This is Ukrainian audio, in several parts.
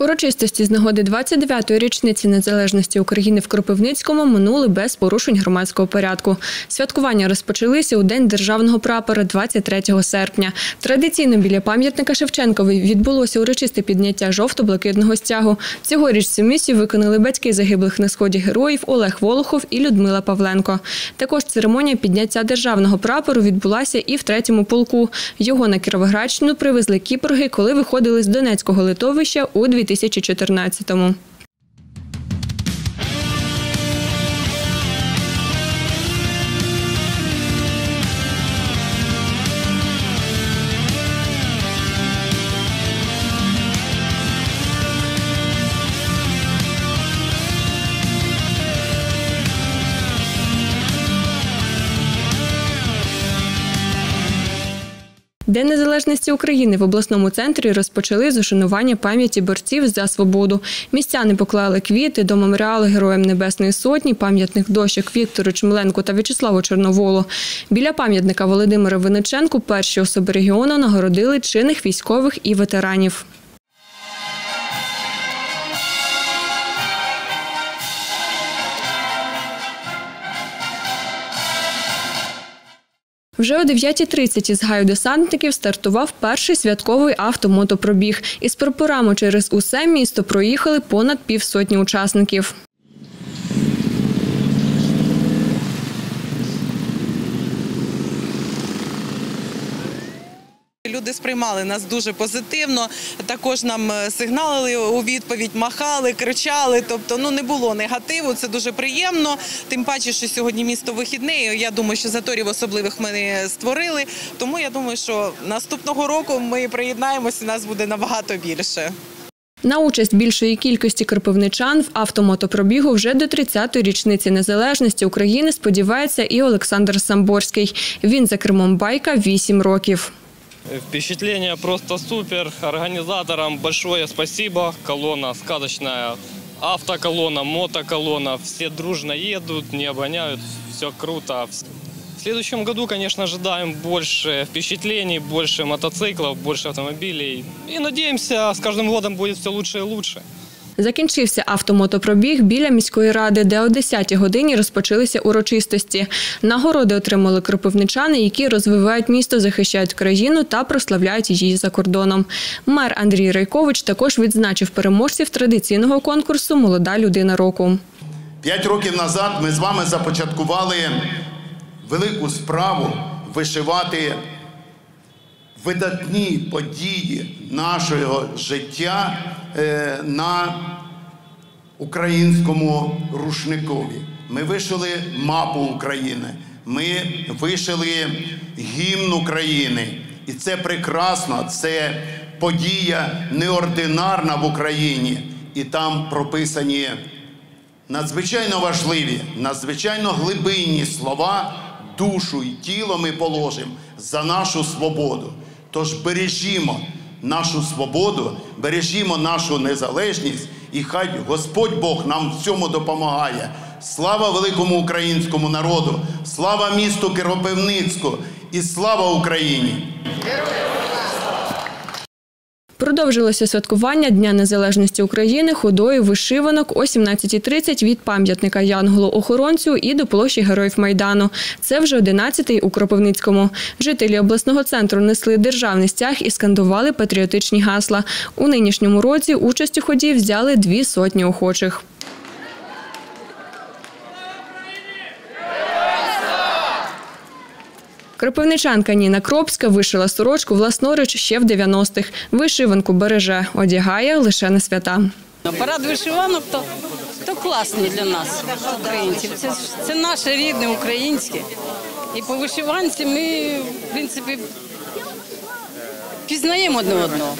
Урочистості з нагоди 29-ї річниці незалежності України в Кропивницькому минули без порушень громадського порядку. Святкування розпочалися у День державного прапора 23 серпня. Традиційно біля пам'ятника Шевченкові відбулося урочисте підняття жовто-блакитного стягу. Цьогоріч цю місію виконали батьки загиблих на сході героїв Олег Волохов і Людмила Павленко. Також церемонія підняття державного прапору відбулася і в третьому полку. Його на Кіровоградщину привезли кіпорги, коли виходили з Донецького литовища у 2014-му. День незалежності України в обласному центрі розпочали з ушанування пам'яті борців за свободу. Містяни поклали квіти до меморіалу Героям Небесної Сотні, пам'ятних дощок Віктору Чмеленку та В'ячеславу Чорноволу. Біля пам'ятника Володимира Виниченку перші особи регіону нагородили чинних військових і ветеранів. Вже о 9.30 із гаю десантників стартував перший святковий автомотопробіг. Із прапорами через усе місто проїхали понад півсотні учасників. Люди сприймали нас дуже позитивно. Також нам е, сигналили у відповідь, махали, кричали. Тобто, ну не було негативу. Це дуже приємно. Тим паче, що сьогодні місто вихідне. Я думаю, що заторів особливих ми не створили. Тому я думаю, що наступного року ми приєднаємося. Нас буде набагато більше. На участь більшої кількості кропивничан в автомотопробігу вже до 30-ї річниці незалежності України сподівається і Олександр Самборський. Він за кермом байка 8 років. Впечатление просто супер. Организаторам большое спасибо. Колонна сказочная. Автоколонна, мотоколонна. Все дружно едут, не обгоняют. Все круто. В следующем году, конечно, ожидаем больше впечатлений, больше мотоциклов, больше автомобилей. И надеемся, с каждым годом будет все лучше и лучше. Закінчився автомотопробіг біля міської ради, де о 10-й годині розпочалися урочистості. Нагороди отримали кропивничани, які розвивають місто, захищають країну та прославляють її за кордоном. Мер Андрій Райкович також відзначив переможців традиційного конкурсу Молода людина року. П'ять років назад ми з вами започаткували велику справу вишивати видатні події нашого життя е, на українському рушникові. Ми вишили мапу України, ми вишили гімн України. І це прекрасно, це подія неординарна в Україні. І там прописані надзвичайно важливі, надзвичайно глибинні слова, душу і тіло ми положимо за нашу свободу. Тож бережімо нашу свободу, бережімо нашу незалежність, і хай Господь Бог нам в цьому допомагає. Слава великому українському народу, слава місту Киропивницьку і слава Україні! Продовжилося святкування Дня Незалежності України ходою вишиванок о 17.30 від пам'ятника Янголу-охоронцю і до площі Героїв Майдану. Це вже 11-й у Кропивницькому. Жителі обласного центру несли державний стяг і скандували патріотичні гасла. У нинішньому році участь у ході взяли дві сотні охочих. Кропивничанка Ніна Кропська вишила сорочку власноруч ще в 90-х. Вишиванку береже, одягає лише на свята. Парад вишиванок то, то класний для нас, українців. Це, це наше рідне українське. І по вишиванці ми, в принципі, пізнаємо одне одного.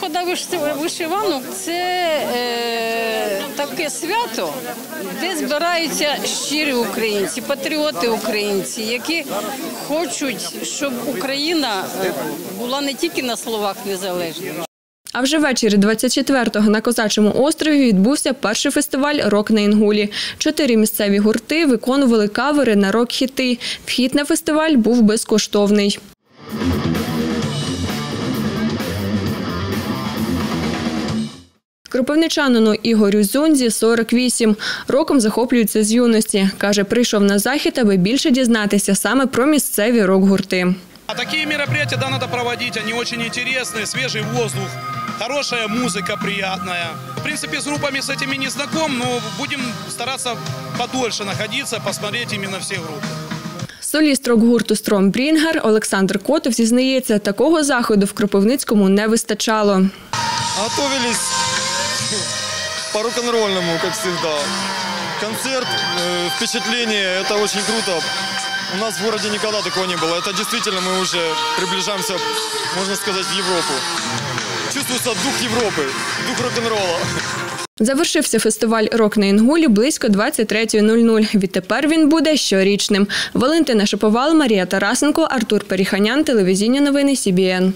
Хода виш- вишиванок це е, таке свято, де збираються щирі українці, патріоти українці, які хочуть, щоб Україна е, була не тільки на словах незалежною. А вже ввечері 24-го на Козачому острові відбувся перший фестиваль Рок на Інгулі. Чотири місцеві гурти виконували кавери на рок-хіти. Вхід на фестиваль був безкоштовний. Кропивничанину Ігорю Зунзі 48. Роком захоплюється з юності. Каже, прийшов на захід, аби більше дізнатися саме про місцеві рок-гурти. А такие мероприятия, да, надо проводить, они очень интересные, свежий воздух, хорошая музыка приятная. В принципе, с группами с этими не знаком, но будем стараться подольше находиться, посмотреть именно все группы. Соліст рок-гурту Стром Брінгер Олександр Котов зізнається, такого заходу в Кропивницькому не вистачало. Готовились по рок-н-ролльному, как всегда. Концерт, э, впечатление, это очень круто. У нас в городе никогда такого не было. Это действительно мы уже приближаемся, можно сказать, в Европу. Чувствуется дух Европы, дух рок-н-ролла. Завершився фестиваль «Рок на Інгулі» близько 23.00. Відтепер він буде щорічним. Валентина Шиповал, Марія Тарасенко, Артур Періханян, телевізійні новини СІБІН.